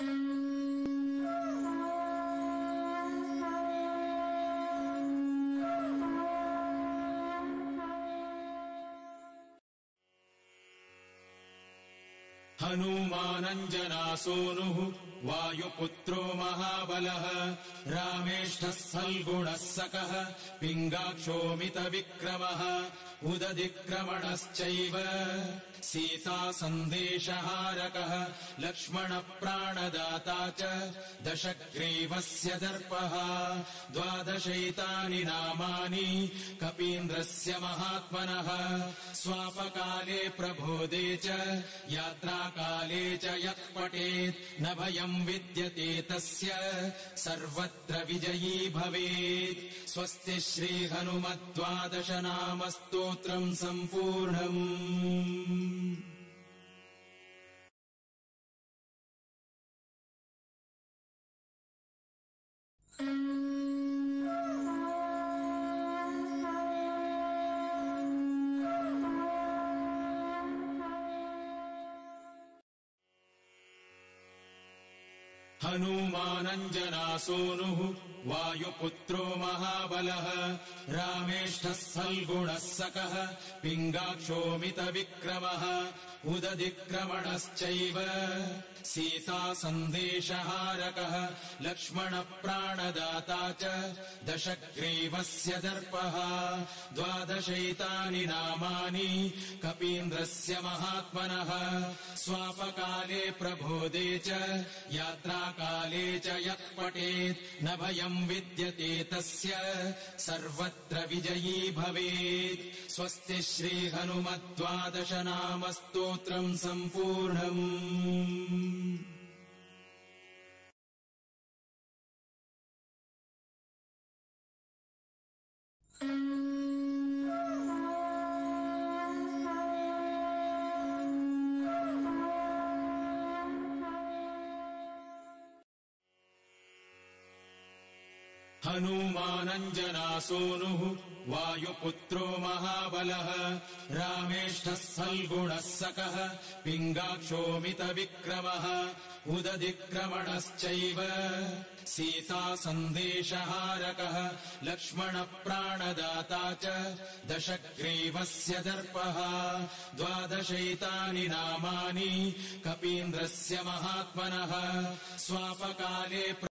Mm-hmm. हनूमानञ्जनासूनुः वायुपुत्रो महाबलः रामेष्ठः सल्गुणः सकः पिङ्गाक्षोमितविक्रमः उदधिक्रमणश्चैव सीता सन्देशहारकः लक्ष्मणप्राणदाता च दशग्रीवस्य दर्पः द्वादशैतानि नामानि कपीन्द्रस्य महात्मनः स्वापकाले प्रबोधे च यात्राकाले च यः पठेत्। न भयम् विद्यते तस्य। सर्वत्र विजयी भवेत्। स्वस्ति श्रीहनुमद्वादश नाम स्तोत्रम् हनूमानञ्जनासूनुः वायुपुत्रो महाबलः रामेष्ठः सल्गुणः सकः पिङ्गाक्षोमितविक्रमः उदधिक्रमणश्चैव सीता सन्देशहारकः लक्ष्मणप्राणदाता च दशग्रीवस्य दर्पः द्वादशैतानि नामानि कपीन्द्रस्य महात्मनः स्वापकाले प्रबोधे च यात्राकाले च यः पठेत्। न भयम् विद्यते तस्य। सर्वत्र विजयी भवेत्। स्वस्ति श्रीहनुमद्वादश नाम स्तोत्रम् सम्पूर्णम् हनूमानञ्जनासूनुः वायुपुत्रो महाबलः रामेष्ठः सल्गुणः सकः पिङ्गाक्षोमितविक्रमः उदधिक्रमणश्चैव सीता सन्देशहारकः लक्ष्मणप्राणदाता च दशग्रीवस्य दर्पः द्वादशैतानि नामानि कपीन्द्रस्य महात्मनः स्वापकाले